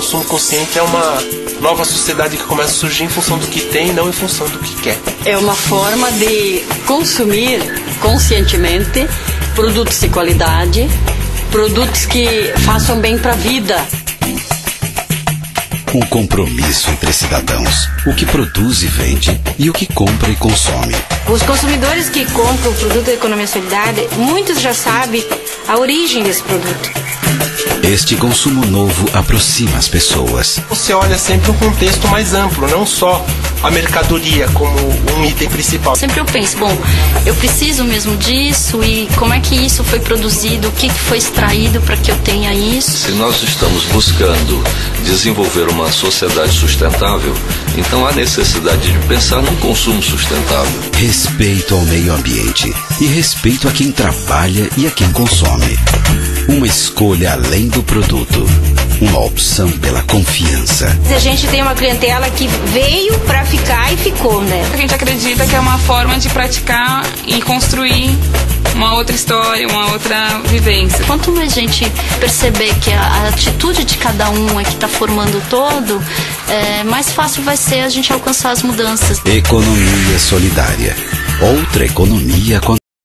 consumo consciente é uma nova sociedade que começa a surgir em função do que tem e não em função do que quer. É uma forma de consumir conscientemente produtos de qualidade, produtos que façam bem para a vida. Um compromisso entre cidadãos, o que produz e vende e o que compra e consome. Os consumidores que compram o produto da economia solidária, muitos já sabem a origem desse produto. Este consumo novo aproxima as pessoas. Você olha sempre um contexto mais amplo, não só a mercadoria como um item principal. Sempre eu penso, bom, eu preciso mesmo disso e como é que isso foi produzido, o que foi extraído para que eu tenha isso. Se nós estamos buscando desenvolver uma sociedade sustentável, então há necessidade de pensar num consumo sustentável. Respeito ao meio ambiente e respeito a quem trabalha e a quem consome. Uma escolha além do produto. Uma opção pela confiança. A gente tem uma clientela que veio para ficar e ficou, né? A gente acredita que é uma forma de praticar e construir uma outra história, uma outra vivência. Quanto mais gente perceber que a, a atitude de cada um é que está formando o todo, é, mais fácil vai ser a gente alcançar as mudanças. Economia solidária. Outra economia acontece.